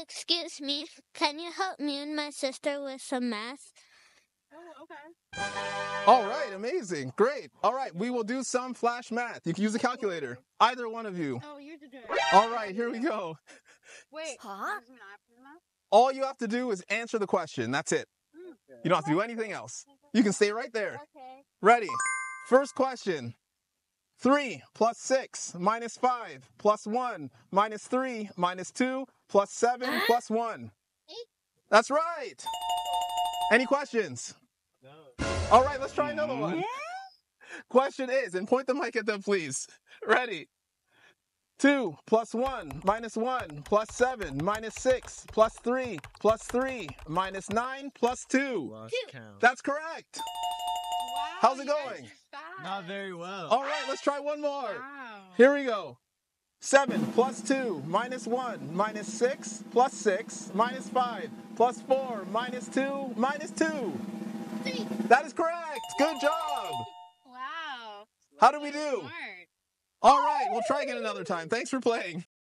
Excuse me, can you help me and my sister with some math? Oh, okay. All right, amazing. Great. All right, we will do some flash math. You can use a calculator. Either one of you. Oh, you're the director. All right, here we go. Wait. Huh? there's an after math? All you have to do is answer the question. That's it. Hmm. You don't have to do anything else. You can stay right there. Okay. Ready? First question. 3 plus 6 minus 5 plus 1 minus 3 minus 2 plus 7 plus 1. That's right. Any questions? No. All right, let's try another one. Question is, and point the mic at them, please. Ready? 2 plus 1 minus 1 plus 7 minus 6 plus 3 plus 3 minus 9 plus 2. Lost count. That's correct. Wow. How's it going? Not very well. All right, let's try one more. Wow. Here we go. 7 plus 2 minus 1 minus 6 plus 6 minus 5 plus 4 minus 2 minus 2. Three. That is correct. Good job. Wow. How did we do? Smart. All right, we'll try again another time. Thanks for playing.